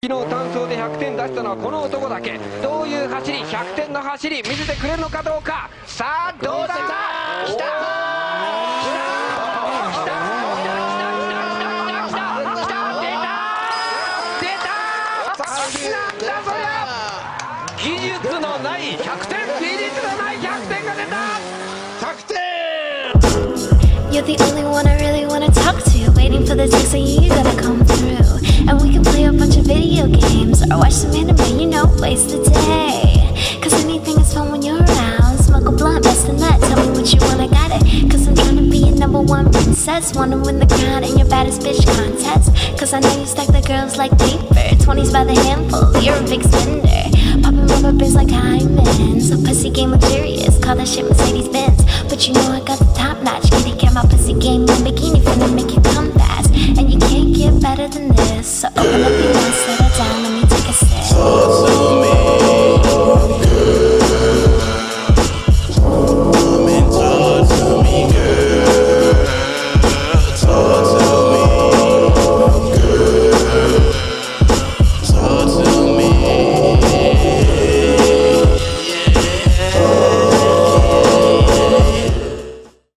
昨日単走で100点出したのはこの男だけどういう走り100点の走り見せてくれるのかどうかさあどうだ？ったきた技術のない100点技術のない100点が出た100点 You're the only one I really wanna talk to Waiting for this きた。きたきた。きた watch some anime, you know, waste the day. Cause anything is fun when you're around. Smoke a blunt, best the nut. Tell me what you want, I got it. Cause I'm trying to be a number one princess. Wanna win the crown in your baddest bitch contest. Cause I know you stack the girls like paper. 20s by the handful, you're a big spender. Popping rubber bands like diamonds. A pussy game luxurious, call that shit Mercedes Benz. But you know I got the top notch. Kitty cat, my pussy game, Lamborghini finna make you come fast. And you can't get better than this. So open up your mindset